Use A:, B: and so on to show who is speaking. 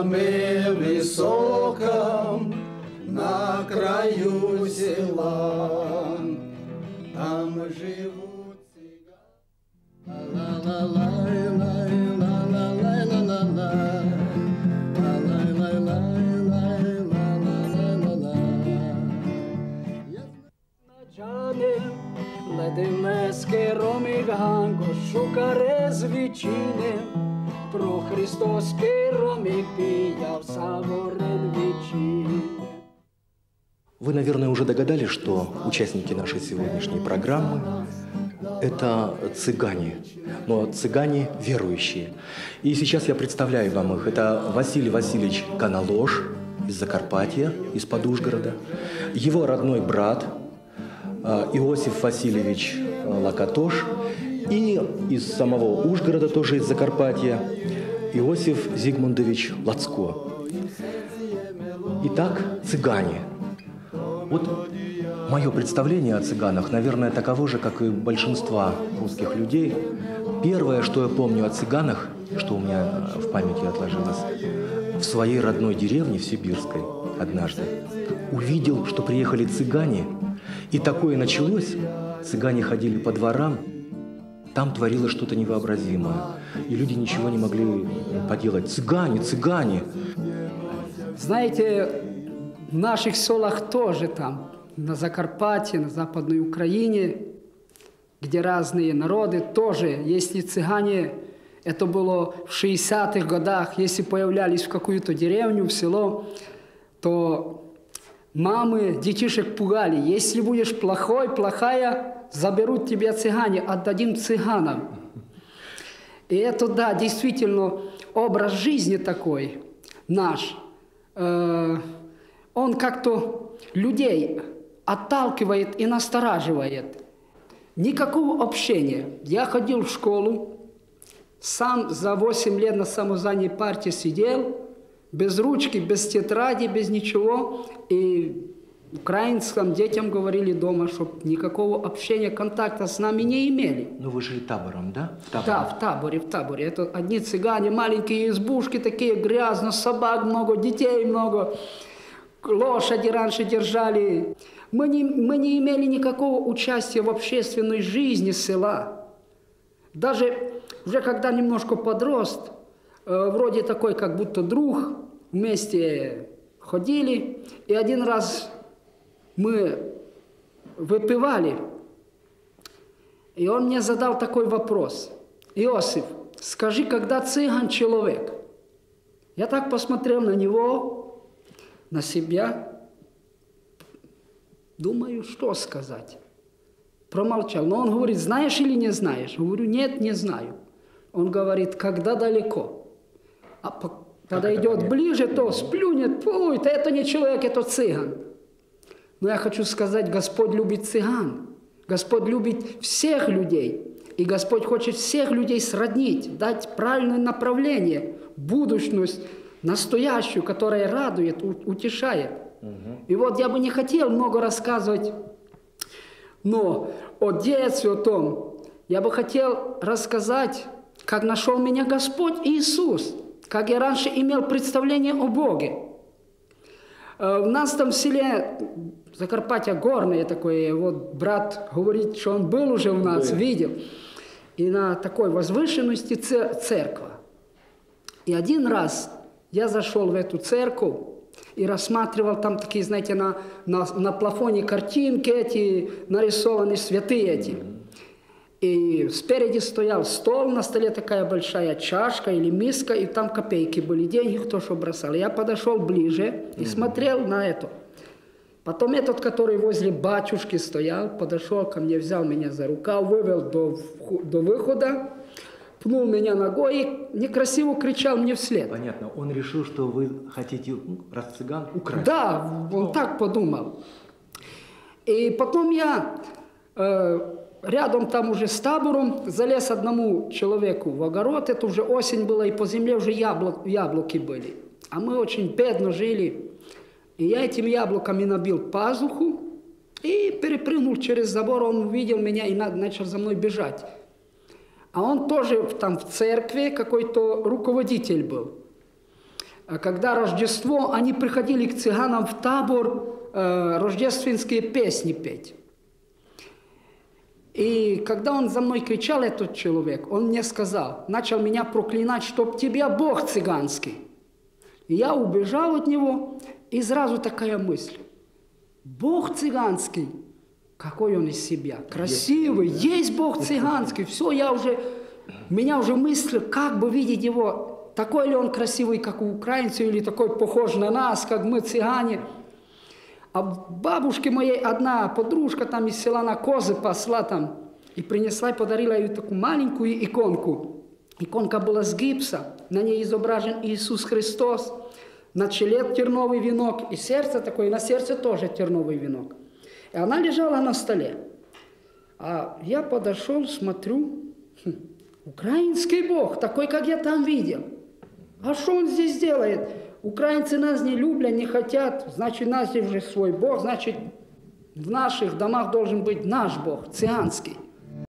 A: холме высоком, на краю села, там живут
B: Ледимеське роміганго шукаре звічини, про Христос ромік піяв саворен вічини.
C: Вы, наверное, уже догадались, что участники нашей сегодняшней программы – это цыгане, но цыгане верующие. И сейчас я представляю вам их. Это Василий Васильевич Каналош из Закарпатья, из-под Ужгорода, его родной брат э, Иосиф Васильевич э, Лакатош и из самого Ужгорода, тоже из Закарпатья, Иосиф Зигмундович Лацко. Итак, цыгане – вот мое представление о цыганах, наверное, таково же, как и большинства русских людей. Первое, что я помню о цыганах, что у меня в памяти отложилось, в своей родной деревне, в Сибирской, однажды, увидел, что приехали цыгане, и такое началось. Цыгане ходили по дворам, там творилось что-то невообразимое, и люди ничего не могли поделать. Цыгане, цыгане!
B: Знаете, в наших селах тоже там, на Закарпатье, на Западной Украине, где разные народы, тоже, если цыгане, это было в 60-х годах, если появлялись в какую-то деревню, в село, то мамы детишек пугали. Если будешь плохой, плохая, заберут тебя цыгане, отдадим цыганам. И это, да, действительно, образ жизни такой наш. Э он как-то людей отталкивает и настораживает. Никакого общения. Я ходил в школу, сам за 8 лет на самозанной партии сидел, без ручки, без тетради, без ничего. И украинским детям говорили дома, чтобы никакого общения, контакта с нами не имели.
C: Но вы жили табором, да?
B: В таборе. Да, в таборе, в таборе. Это одни цыгане, маленькие избушки такие, грязно, собак много, детей много лошади раньше держали. Мы не, мы не имели никакого участия в общественной жизни села. Даже уже когда немножко подрост, э, вроде такой, как будто друг, вместе ходили. И один раз мы выпивали, и он мне задал такой вопрос. Иосиф, скажи, когда цыган человек? Я так посмотрел на него, на себя, думаю, что сказать. Промолчал. Но он говорит, знаешь или не знаешь? Говорю, нет, не знаю. Он говорит, когда далеко. А когда идет ближе, то сплюнет, то это не человек, это цыган. Но я хочу сказать, Господь любит цыган. Господь любит всех людей. И Господь хочет всех людей сроднить, дать правильное направление, будущность, настоящую, которая радует, утешает. Угу. И вот я бы не хотел много рассказывать, но о детстве, о том, я бы хотел рассказать, как нашел меня Господь Иисус, как я раньше имел представление о Боге. Э, в нас там в селе Закарпатье горное такое, вот брат говорит, что он был уже у нас, видел. И на такой возвышенности церковь. И один раз я зашел в эту церковь и рассматривал там такие, знаете, на, на, на плафоне картинки эти, нарисованы святые эти. И спереди стоял стол, на столе такая большая чашка или миска, и там копейки были, деньги кто что бросал. Я подошел ближе и смотрел на это. Потом этот, который возле батюшки стоял, подошел ко мне, взял меня за рукав, вывел до, до выхода, пнул меня ногой и некрасиво кричал мне вслед.
C: Понятно. Он решил, что вы хотите, раз цыган, украсть.
B: Да, он так подумал. И потом я э, рядом там уже с табором залез одному человеку в огород. Это уже осень была, и по земле уже яблок, яблоки были. А мы очень бедно жили. И я этим яблоками набил пазуху и перепрыгнул через забор. Он увидел меня и начал за мной бежать. А он тоже там в церкви какой-то руководитель был. А когда Рождество, они приходили к цыганам в табор э, рождественские песни петь. И когда он за мной кричал, этот человек, он мне сказал, начал меня проклинать, чтоб тебя Бог цыганский. И я убежал от него, и сразу такая мысль. Бог цыганский, какой он из себя, красивый, есть, есть Бог цыганский. Все, я уже, меня уже мысль, как бы видеть его, такой ли он красивый, как у украинцев, или такой похож на нас, как мы цыгане. А бабушке моей одна подружка там из села на козы посла там и принесла и подарила ей такую маленькую иконку. Иконка была с гипса, на ней изображен Иисус Христос, на челе терновый венок, и сердце такое, и на сердце тоже терновый венок. И она лежала на столе. А я подошел, смотрю, хм, украинский Бог, такой, как я там видел. А что он здесь делает? Украинцы нас не любят, не хотят, значит, у нас уже свой Бог, значит, в наших домах должен быть наш Бог, цыганский.